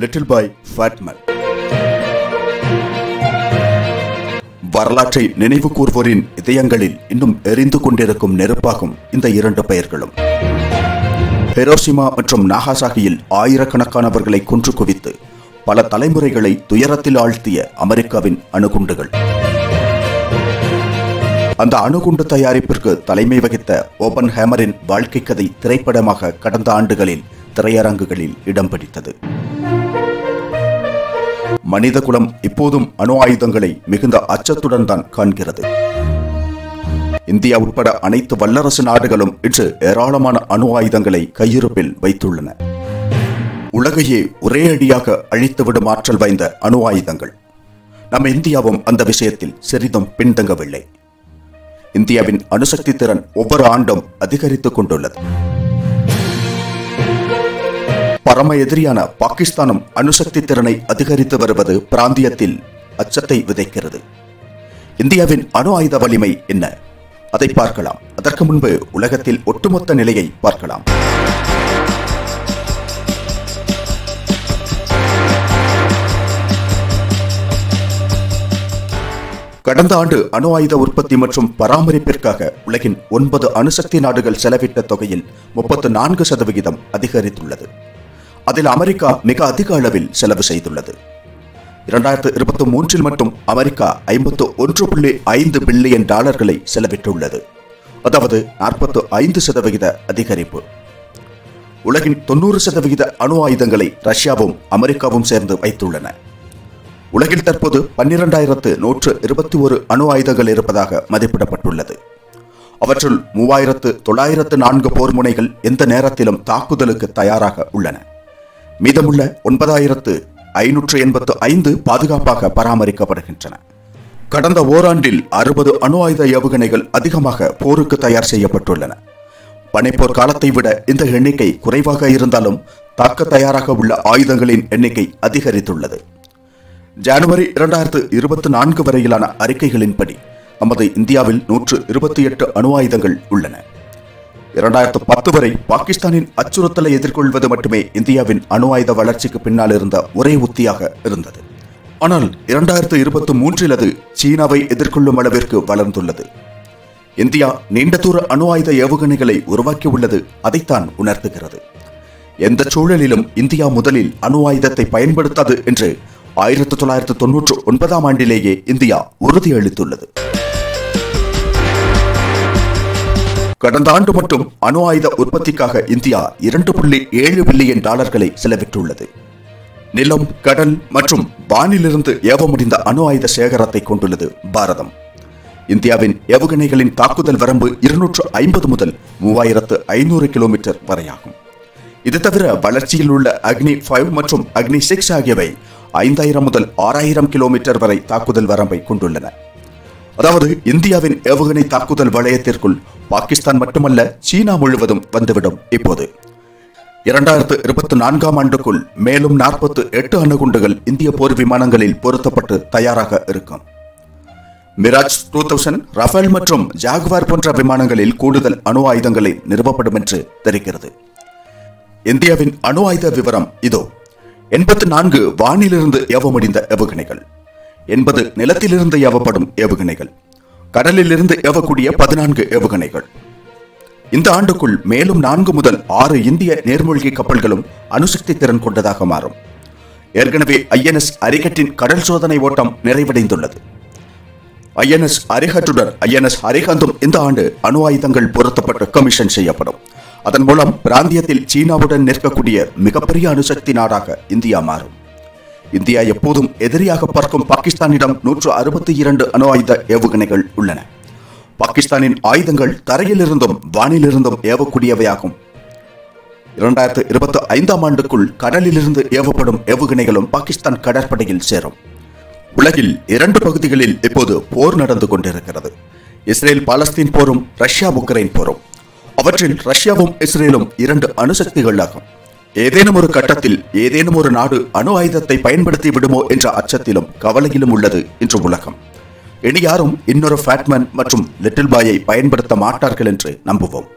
Little boy fatman வரலாற்றை நினைவு கூர்வோரின் இதயங்களில் இன்னும் எரிந்து கொண்டிருக்கும் நெருப்பாகும் இந்த இரண்டு பெயர்களும். ஹெரோசிமா மற்றும் நாகாசாகியில் ஆயிரக்கணக்கானவர்களை கொன்று குவித்து பல தலைமுறைகளை துயரத்தில் ஆழ்த்திய அமெரிக்காவின் அணுகுண்டுகள். அந்த அணுகுண்டு தயாரிப்பிற்கு தலைமை வகித்த ஓபன் ஹேமரின் வாழ்க்கை கதை திரைப்படமாக கடந்த ஆண்டுகளில் திரையரங்குகளில் இடம் பிடித்தது. மனிதகுலம் இப்போதும் அணு ஆயுதங்களை மிகுந்த அச்சத்துடன் தான் காண்கிறது. இந்தியா உட்பட அனைத்து வல்லரசு நாடுகளும் இன்று ஏராளமான அணு ஆயுதங்களை கையிருப்பில் வைத்துள்ளன. உலகையே ஒரே அடியாக அழித்துவிடும் ஆற்றல் வாய்ந்த அணு ஆயுதங்கள். நம்ம இந்தியாவும் அந்த விஷயத்தில் சிறிதும் பின்தங்கவில்லை. இந்தியாவின் அணுசக்தி திறன் ஒவ்வொரு ஆண்டும் அதிகரித்துக் கொண்டுள்ளது. பரம எதிரியான பாகிஸ்தானும் அணுசக்தி திறனை அதிகரித்து வருவது பிராந்தியத்தில் அச்சத்தை விதைக்கிறது. இந்தியாவின் அணு ஆயுத வலிமை என்ன? அதை பார்க்கலாம். அதற்கு முன்பு உலகத்தில் ஒட்டுமொத்த நிலையை பார்க்கலாம். கடந்த ஆண்டு அணு ஆயுத உற்பத்தி மற்றும் பராமரிப்பிற்காக உலகின் ஒன்பது அணுசக்தி நாடுகள் செலவிட்ட தொகையில் முப்பத்து நான்கு சதவிகிதம் அதிகரித்துள்ளது. அதில் அமெரிக்கா மிக அதிக அளவில் செலவு செய்துள்ளது. இரண்டாயிரத்து இருபத்தி மூன்றில் மட்டும் அமெரிக்கா ஐம்பத்து ஒன்று புள்ளி ஐந்து பில்லியன் டாலர்களை செலவிட்டுள்ளது. அதாவது நாற்பத்து ஐந்து சதவிகித அதிகரிப்பு. உலகின் தொண்ணூறு சதவிகித அணு ஆயுதங்களை ரஷ்யாவும் அமெரிக்காவும் சேர்ந்து வைத்துள்ளன. உலகில் தற்போது பன்னிரெண்டாயிரத்து நூற்று இருபத்தி ஒரு அணு ஆயுதங்கள் இருப்பதாக மதிப்பிடப்பட்டுள்ளது. அவற்றுள் மூவாயிரத்து தொள்ளாயிரத்து நான்கு போர் முனைகள் எந்த நேரத்திலும் தாக்குதலுக்கு தயாராக உள்ளன. மீதமுள்ள ஒன்பதாயிரத்து ஐநூற்று எண்பத்து ஐந்து பாதுகாப்பாக பராமரிக்கப்படுகின்றன. கடந்த ஓராண்டில் அறுபது அணு ஆயுத ஏவுகணைகள் அதிகமாக போருக்கு தயார் செய்யப்பட்டுள்ளன. பனைப்போர் காலத்தை விட இந்த எண்ணிக்கை குறைவாக இருந்தாலும் தாக்க தயாராக உள்ள ஆயுதங்களின் எண்ணிக்கை அதிகரித்துள்ளது. ஜனவரி இரண்டாயிரத்து இருபத்தி நான்கு வரையிலான அறிக்கைகளின்படி நமது இந்தியாவில் நூற்று இருபத்தி எட்டு அணு ஆயுதங்கள் உள்ளன. இரண்டாயிரத்து பத்து வரை பாகிஸ்தானின் அச்சுறுத்தலை எதிர்கொள்வது மட்டுமே இந்தியாவின் அணு ஆயுத வளர்ச்சிக்கு பின்னால் இருந்த ஒரே உத்தியாக இருந்தது. ஆனால் இரண்டாயிரத்து இருபத்தி மூன்றில் அது சீனாவை எதிர்கொள்ளும் அளவிற்கு வளர்ந்துள்ளது. இந்தியா நீண்ட தூர அணு ஆயுத ஏவுகணைகளை உருவாக்கியுள்ளது அதைத்தான் உணர்த்துகிறது. எந்த சூழலிலும் இந்தியா முதலில் அணு ஆயுதத்தை பயன்படுத்தாது என்று ஆயிரத்தி தொள்ளாயிரத்து தொன்னூற்று ஒன்பதாம் ஆண்டிலேயே இந்தியா உறுதியளித்துள்ளது. கடந்த ஆண்டு மட்டும் அணு ஆயுத உற்பத்திக்காக இந்தியா இரண்டு புள்ளி ஏழு பில்லியன் டாலர்களை செலவிட்டுள்ளது. நிலம் கடல் மற்றும் வானிலிருந்து ஏவ முடிந்த அணு ஆயுத சேகரத்தை கொண்டுள்ளது பாரதம். இந்தியாவின் ஏவுகணைகளின் தாக்குதல் வரம்பு இருநூற்று ஐம்பது முதல் மூவாயிரத்து ஐநூறு கிலோமீட்டர் வரையாகும். இது தவிர வளர்ச்சியில் உள்ள அக்னி ஃபைவ் மற்றும் அக்னி சிக்ஸ் ஆகியவை ஐந்தாயிரம் முதல் ஆறாயிரம் கிலோமீட்டர் வரை தாக்குதல் வரம்பை கொண்டுள்ளன. அதாவது இந்தியாவின் ஏவுகணை தாக்குதல் வளையத்திற்குள் பாகிஸ்தான் மட்டுமல்ல சீனா முழுவதும் வந்துவிடும் இப்போது. இரண்டாயிரத்து இருபத்தி நான்காம் ஆண்டுக்குள் மேலும் நாற்பத்து எட்டு அணுகுண்டுகள் இந்திய போர் விமானங்களில் பொருத்தப்பட்டு தயாராக இருக்கும். மிராஜ் டூ தௌசண்ட் ரஃபேல் மற்றும் ஜாகுவார் போன்ற விமானங்களில் கூடுதல் அணு ஆயுதங்களை நிறுவப்படும் என்று தெரிகிறது. இந்தியாவின் அணு ஆயுத விவரம் இதோ. எண்பத்து நான்கு வானிலிருந்து ஏவ முடிந்த ஏவுகணைகள். என்பது நிலத்திலிருந்து ஏவப்படும் ஏவுகணைகள். கடலிலிருந்து ஏவக்கூடிய பதினான்கு ஏவுகணைகள். இந்த ஆண்டுக்குள் மேலும் நான்கு முதல் ஆறு இந்திய நேர்மூழ்கி கப்பல்களும் அணுசக்தி திறன் கொண்டதாக மாறும். ஏற்கனவே ஐஎன்எஸ் அரிகட்டின் கடல் சோதனை ஓட்டம் நிறைவடைந்துள்ளது. ஐஎன்எஸ் அரிஹட்டுடன் ஐஎன்எஸ் அரிகந்தும் இந்த ஆண்டு அணு ஆயுதங்கள் பொருத்தப்பட்டு கமிஷன் செய்யப்படும். அதன் மூலம் பிராந்தியத்தில் சீனாவுடன் நிற்கக்கூடிய மிகப்பெரிய அணுசக்தி நாடாக இந்தியா மாறும். இந்தியா எப்போதும் எதிரியாக பார்க்கும் பாகிஸ்தானிடம் நூற்று அறுபத்தி இரண்டு அணு ஆயுத ஏவுகணைகள் உள்ளன. பாகிஸ்தானின் ஆயுதங்கள் தரையிலிருந்தும் வானிலிருந்தும் ஏவக்கூடியவையாகும். இரண்டாயிரத்து இருபத்தி ஐந்தாம் ஆண்டுக்குள் கடலிலிருந்து ஏவப்படும் ஏவுகணைகளும் பாகிஸ்தான் கடற்படையில் சேரும். உலகில் இரண்டு பகுதிகளில் இப்போது போர் நடந்து கொண்டிருக்கிறது. இஸ்ரேல் பாலஸ்தீன் போரும் ரஷ்யா உக்ரைன் போரும். அவற்றில் ரஷ்யாவும் இஸ்ரேலும் இரண்டு அணுசக்திகள் ஆகும். ஏதேனும் ஒரு கட்டத்தில் ஏதேனும் ஒரு நாடு அணு ஆயுதத்தை பயன்படுத்தி விடுமோ என்ற அச்சத்திலும் கவலையிலும் உள்ளது இன்று உலகம். இனி யாரும் இன்னொரு ஃபேட்மேன் மற்றும் லிட்டில் பாயை பயன்படுத்த மாட்டார்கள் என்று நம்புவோம்.